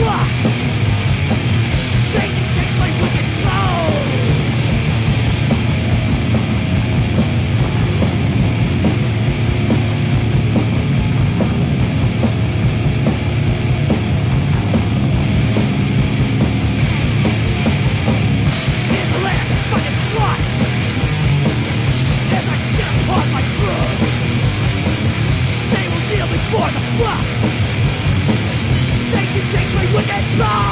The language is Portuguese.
Uah! Smile!